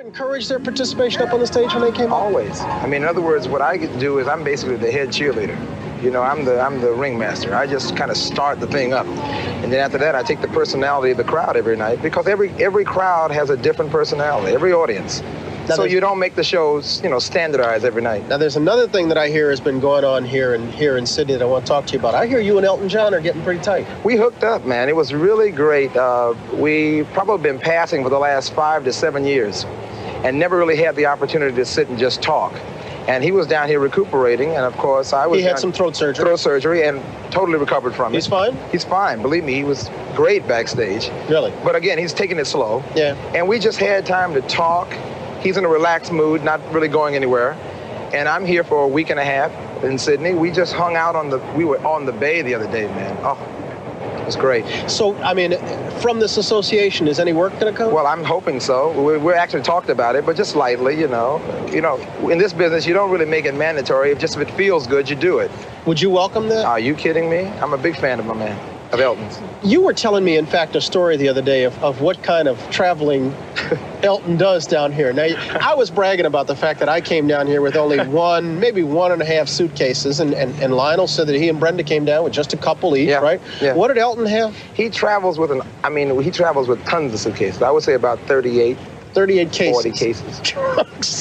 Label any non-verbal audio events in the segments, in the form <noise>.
encourage their participation up on the stage when they came? Always. I mean, in other words, what I do is I'm basically the head cheerleader. You know, I'm the I'm the ringmaster. I just kind of start the thing up, and then after that, I take the personality of the crowd every night because every every crowd has a different personality. Every audience. Now so you don't make the shows, you know, standardized every night. Now, there's another thing that I hear has been going on here and here in Sydney that I want to talk to you about. I hear you and Elton John are getting pretty tight. We hooked up, man. It was really great. Uh, we probably been passing for the last five to seven years, and never really had the opportunity to sit and just talk. And he was down here recuperating, and of course I was. He had some throat surgery. Throat surgery, and totally recovered from He's it. He's fine? He's fine. Believe me, he was great backstage. Really? But again, he's taking it slow. Yeah. And we just had time to talk. He's in a relaxed mood, not really going anywhere. And I'm here for a week and a half in Sydney. We just hung out on the. We were on the bay the other day, man. Oh, it's great. So, I mean, from this association, is any work going to come? Well, I'm hoping so. We, we actually talked about it, but just lightly, you know. You know, in this business, you don't really make it mandatory. If just if it feels good, you do it. Would you welcome that? Are you kidding me? I'm a big fan of my man, of Elton's. You were telling me, in fact, a story the other day of, of what kind of traveling Elton does down here. Now, I was bragging about the fact that I came down here with only <laughs> one, maybe one and a half suitcases, and, and, and Lionel said that he and Brenda came down with just a couple each, Yeah, right? yeah. What did Elton have? He travels with an, I mean, he travels with tons of suitcases. I would say about 38, 38 cases. 40 cases.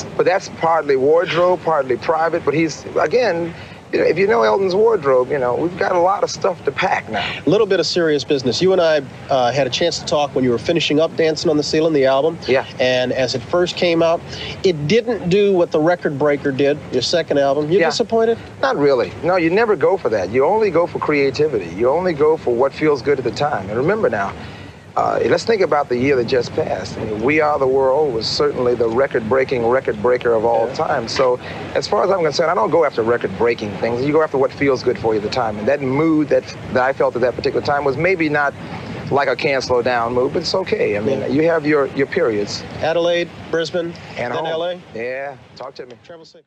<laughs> But that's partly wardrobe, partly private. But he's, again, you know, if you know Elton's wardrobe, you know, we've got a lot of stuff to pack now. A little bit of serious business. You and I uh, had a chance to talk when you were finishing up Dancing on the Ceiling, the album. Yeah. And as it first came out, it didn't do what the Record Breaker did, your second album. You Yeah. disappointed? Not really. No, you never go for that. You only go for creativity. You only go for what feels good at the time. And remember now, uh, let's think about the year that just passed. I mean, we Are the World was certainly the record-breaking record breaker of all time. So, as far as I'm concerned, I don't go after record-breaking things. You go after what feels good for you at the time. And that mood that that I felt at that particular time was maybe not like a can't slow down mood, but it's okay. I mean, Yeah. you have your your periods. Adelaide, Brisbane, And then home. LA. Yeah, talk to me. Travel safe.